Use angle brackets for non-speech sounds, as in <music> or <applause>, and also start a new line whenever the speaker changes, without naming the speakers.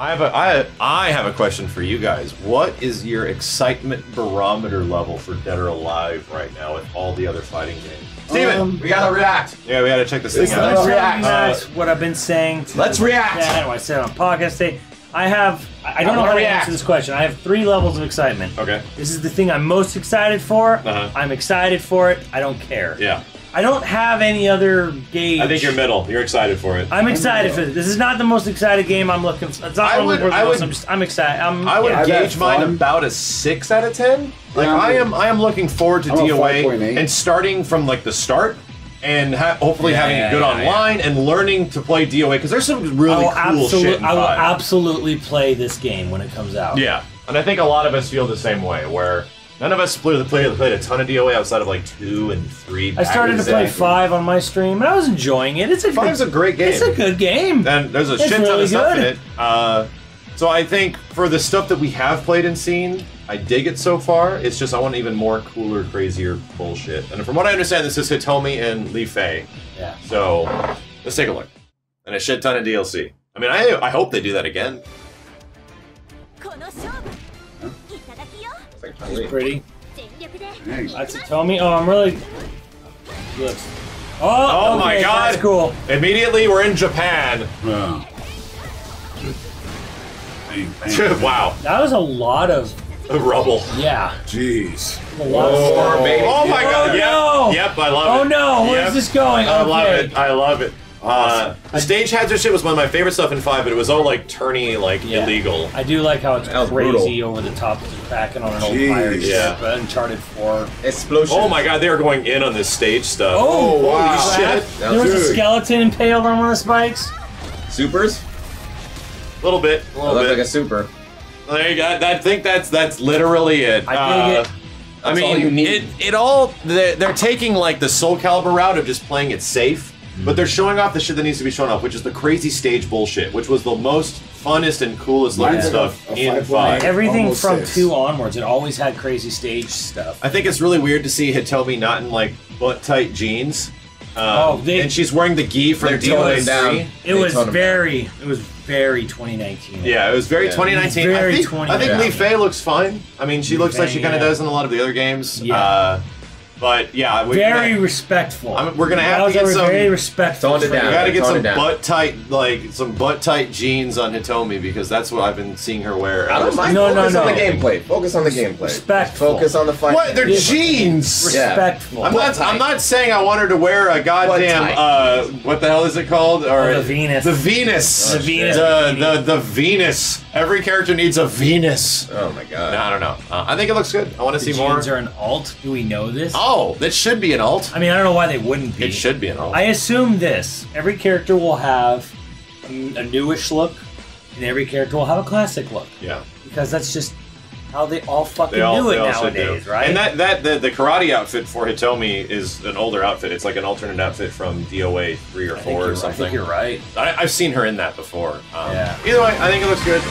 I have a I I have a question for you guys. What is your excitement barometer level for Dead or Alive right now with all the other fighting games? Steven,
Um,
We gotta react.
yeah, we gotta check this thing out.
not-
Let's
react.
That's what I've been saying. To
Let's react.
Yeah, I said on podcast day. I have. I I don't know
wanna
how to
react.
answer this question. I have three levels of excitement.
Okay.
This is the thing I'm most excited for.
Uh-huh.
I'm excited for it. I don't care.
Yeah.
I don't have any other gauge.
I think you're middle. You're excited for it.
I'm excited for this. This is not the most excited game I'm looking for. It's not
I
one
would-
of the
I
most.
would-
I'm, just, I'm excited. I'm,
I would
yeah.
I've
gauge mine
fun.
about a six out of ten. Like
Yeah, I'm
I am, I am looking forward to
I'm a
DOA
5.8.
and starting from like the start, and ha- hopefully
Yeah,
having
yeah,
it good
yeah,
online and learning to play DOA because there's some really
I will,
cool
absolu-
shit. In
I will
five.
absolutely play this game when it comes out.
Yeah, and I think a lot of us feel the same way. Where none of us played, played, played a ton of DOA outside of like two and three.
I started to play five on my stream, and I was enjoying it. It's a
Five's
good,
a great game.
It's a good game.
and there's a
It's
shit ton
really
of stuff in it. Uh, so I think for the stuff that we have played and seen, I dig it so far. It's just I want even more cooler, crazier bullshit. And from what I understand, this is Hitomi and Lei Fang.
Yeah.
So let's take a look. And a shit ton of DLC. I mean, I I hope they do that again.
She's
pretty. Nice. a Hitomi. Oh, I'm really. Looks. Oh,
oh
okay, my
god!
That's cool.
Immediately, we're in Japan.
Yeah. <laughs>
Wow.
That was a lot of <laughs>
rubble.
Yeah.
Jeez. Oh,
oh my
oh, god.
Yep.
No.
Yep, I love
oh,
it.
Oh no, where's
yep.
this going?
I
okay.
love it. I love it. Uh, the stage hazard shit was one of my favorite stuff in five, but it was all like turny, like
Yeah.
illegal.
I do like how it's
That was
crazy over the top of the cracking on an old
Jeez.
pirate
Yeah.
ship. uh, Uncharted 4.
Explosion.
Oh my god, they are going in on this stage stuff.
Oh,
wow.
holy shit!
That
There was a
good.
skeleton impaled on one of the spikes.
Supers?
A little bit, a
That
little
looked
bit.
like a super.
There you go. I think that's that's literally it.
I dig
Uh,
it.
I
That's
mean,
all you need.
it it all they're, they're taking like the Soul Calibur route of just playing it safe, but they're showing off the shit that needs to be shown off, which is the crazy stage bullshit, which was the most funnest and coolest looking
Mine's like
stuff
a- a
in
5.8.
five.
Everything
Almost
from
six.
2 onwards, it always had crazy stage stuff.
I think it's really weird to see Hitomi not in like butt tight jeans. Um,
Oh, they-
and she's wearing the gi from
They're
DOA
down.
3.
It
They
was
toned 'em
very, it was very 2019.
Yeah, it was very
Yeah.
2019.
Very
I think, I think
2019.
Lei Fang looks fine. I mean, she
Lee
looks like she kind of
yeah.
does in a lot of the other games.
Yeah.
Uh, but yeah, we,
Very
we
respectful.
I'm- we're gonna have to get some-
very respectful.
Toned it
training.
down.
gotta get some butt tight, like some butt tight jeans on Hitomi because that's what I've been seeing her wear.
I don't mind.
No, no,
Focus on the gameplay. Focus on the gameplay.
Respectful.
Focus on the fight.
What? They're
Yeah.
jeans.
Yeah.
Respectful.
I'm not. I'm not saying I want her to wear a goddamn. Uh, what the hell is it called? Or
Oh, the Venus.
The Venus.
The Venus
The, the the Venus. Every character needs a Venus.
Oh my god.
No, I don't know. Uh, I think it looks good. I want to
The
see more.
jeans are an alt. Do we know this?
Oh, that should be an alt.
I mean, I don't know why they wouldn't be.
It should be an alt.
I assume this. Every character will have a, newish look, and every character will have a classic look.
yeah.
Because that's just how they all fucking
They all,
do it
they all should
nowadays,
do.
right?
And that that the, the karate outfit for Hitomi is an older outfit. It's like an alternate outfit from DOA three or
I
four or something.
I think you're right.
I, I've seen her in that before. Um,
Yeah.
Either way, I think it looks good.